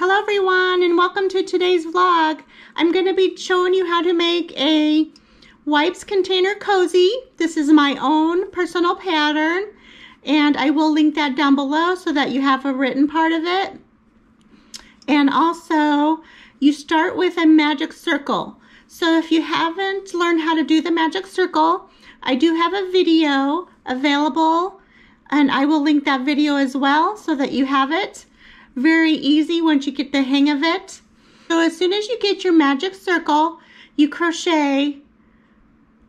Hello everyone and welcome to today's vlog. I'm going to be showing you how to make a wipes container cozy. This is my own personal pattern and I will link that down below so that you have a written part of it. And also you start with a magic circle. So if you haven't learned how to do the magic circle, I do have a video available and I will link that video as well so that you have it. Very easy once you get the hang of it. So as soon as you get your magic circle, you crochet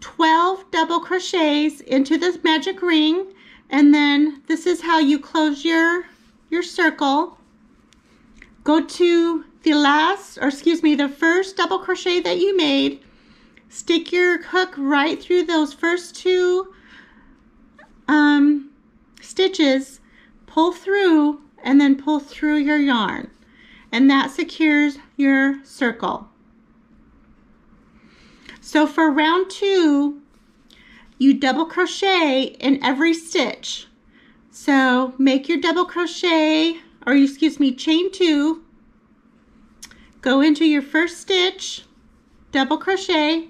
12 double crochets into this magic ring and then this is how you close your your circle. Go to the last, or excuse me, the first double crochet that you made. Stick your hook right through those first two um, stitches, pull through, and then pull through your yarn and that secures your circle. So for round two, you double crochet in every stitch. So make your double crochet, or excuse me, chain two, go into your first stitch, double crochet,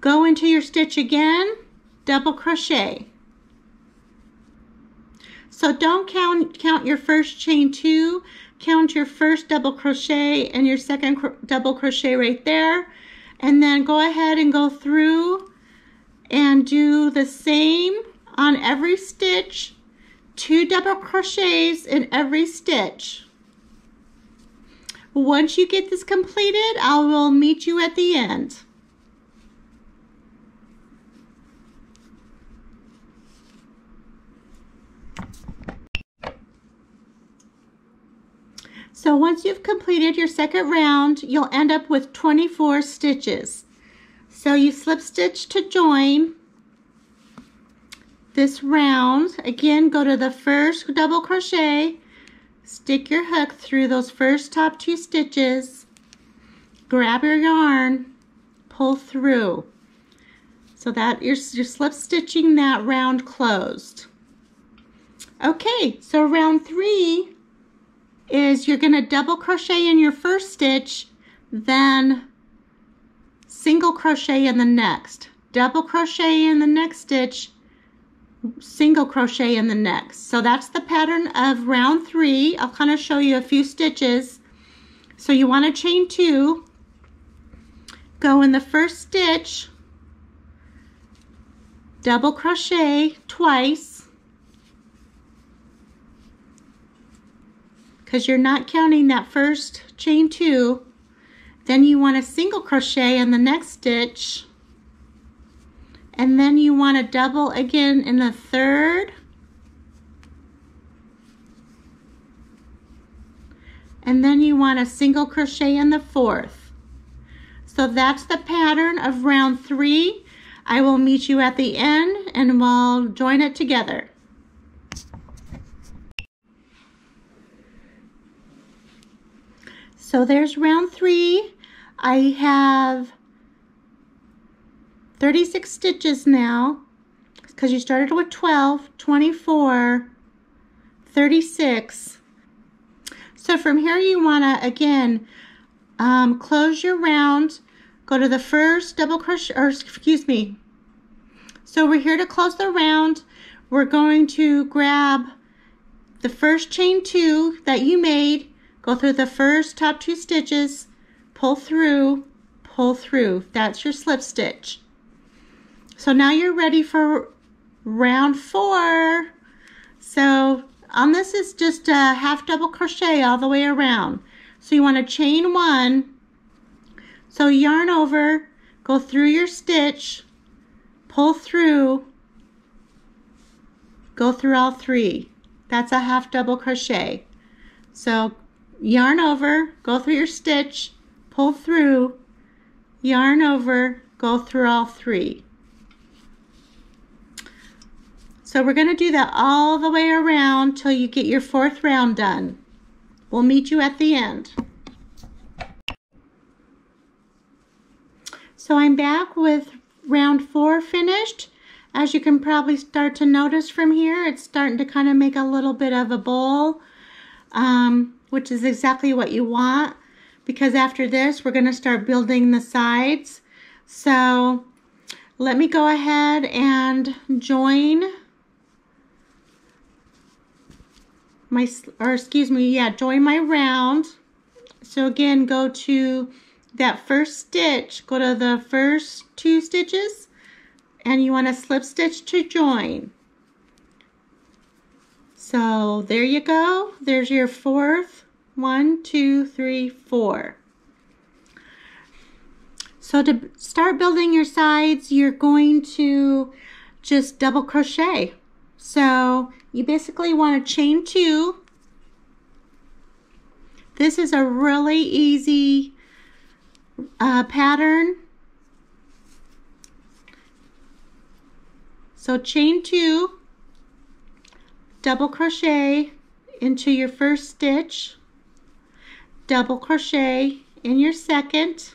go into your stitch again, double crochet. So don't count, count your first chain two, count your first double crochet and your second double crochet right there. And then go ahead and go through and do the same on every stitch, two double crochets in every stitch. Once you get this completed, I will meet you at the end. So once you've completed your second round, you'll end up with 24 stitches. So you slip stitch to join this round. Again, go to the first double crochet, stick your hook through those first top two stitches, grab your yarn, pull through. So that you're, you're slip stitching that round closed. Okay, so round three, is you're going to double crochet in your first stitch, then single crochet in the next, double crochet in the next stitch, single crochet in the next. So that's the pattern of round three. I'll kind of show you a few stitches. So you want to chain two, go in the first stitch, double crochet twice, because you're not counting that first chain two. Then you want a single crochet in the next stitch. And then you want to double again in the third. And then you want a single crochet in the fourth. So that's the pattern of round three. I will meet you at the end and we'll join it together. So there's round three. I have 36 stitches now because you started with 12, 24, 36. So from here you want to, again, um, close your round, go to the first double crochet, or excuse me. So we're here to close the round. We're going to grab the first chain two that you made Go through the first top two stitches, pull through, pull through. That's your slip stitch. So now you're ready for round four. So on this is just a half double crochet all the way around. So you want to chain one. So yarn over, go through your stitch, pull through, go through all three. That's a half double crochet. So yarn over, go through your stitch, pull through, yarn over, go through all three. So we're going to do that all the way around till you get your fourth round done. We'll meet you at the end. So I'm back with round four finished. As you can probably start to notice from here, it's starting to kind of make a little bit of a bowl. Um, which is exactly what you want because after this we're going to start building the sides. So let me go ahead and join my, or excuse me, yeah, join my round. So again, go to that first stitch, go to the first two stitches, and you want to slip stitch to join. So there you go. There's your fourth. One, two, three, four. So to start building your sides, you're going to just double crochet. So you basically want to chain two. This is a really easy uh, pattern. So chain two, double crochet into your first stitch, double crochet in your second,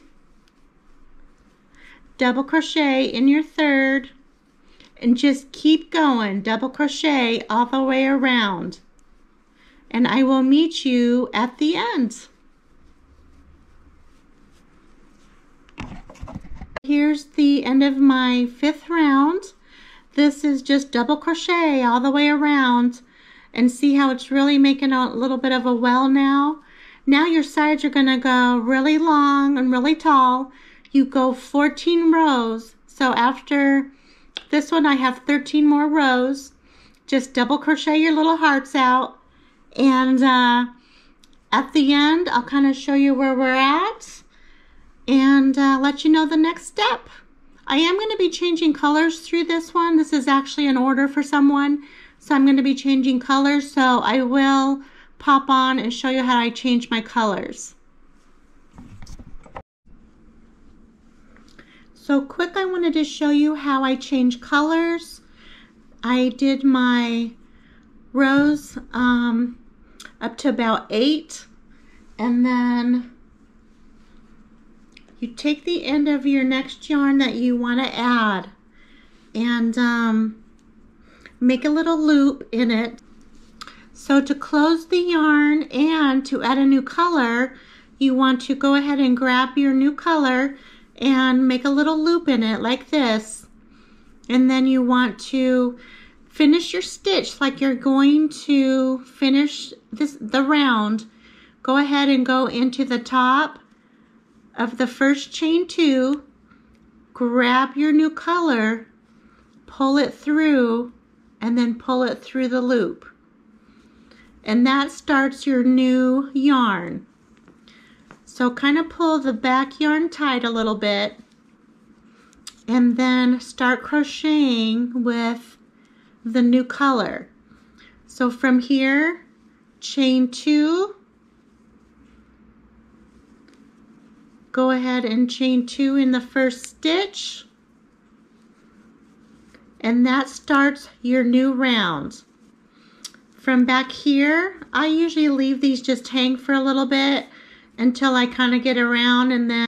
double crochet in your third, and just keep going. Double crochet all the way around. And I will meet you at the end. Here's the end of my fifth round. This is just double crochet all the way around and see how it's really making a little bit of a well now. Now your sides are going to go really long and really tall. You go 14 rows. So after this one I have 13 more rows. Just double crochet your little hearts out. And uh, at the end, I'll kind of show you where we're at and uh, let you know the next step. I am going to be changing colors through this one. This is actually an order for someone. So I'm going to be changing colors. So I will pop on and show you how I change my colors. So quick, I wanted to show you how I change colors. I did my rows um, up to about eight and then you take the end of your next yarn that you want to add and um, make a little loop in it. So to close the yarn and to add a new color, you want to go ahead and grab your new color and make a little loop in it like this. And then you want to finish your stitch like you're going to finish this the round. Go ahead and go into the top of the first chain two, grab your new color, pull it through, and then pull it through the loop. And that starts your new yarn. So kind of pull the back yarn tight a little bit and then start crocheting with the new color. So from here, chain two, go ahead and chain two in the first stitch and that starts your new round. From back here, I usually leave these just hang for a little bit until I kind of get around and then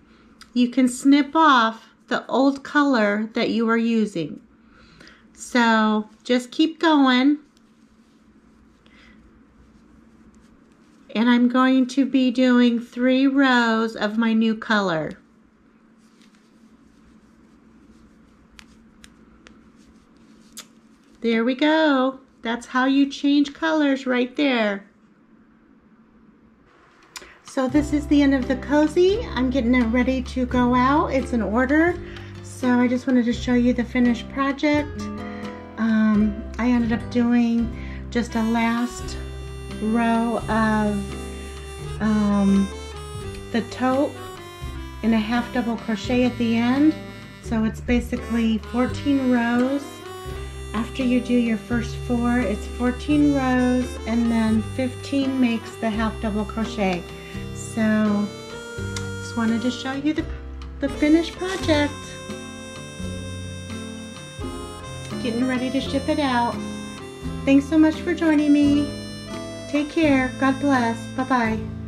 you can snip off the old color that you are using. So just keep going. And I'm going to be doing three rows of my new color. There we go. That's how you change colors right there. So this is the end of the cozy. I'm getting it ready to go out. It's an order. So I just wanted to show you the finished project. Um, I ended up doing just a last row of um, the taupe in a half double crochet at the end. So it's basically 14 rows. After you do your first four, it's 14 rows and then 15 makes the half double crochet. So just wanted to show you the, the finished project. Getting ready to ship it out. Thanks so much for joining me. Take care. God bless. Bye-bye.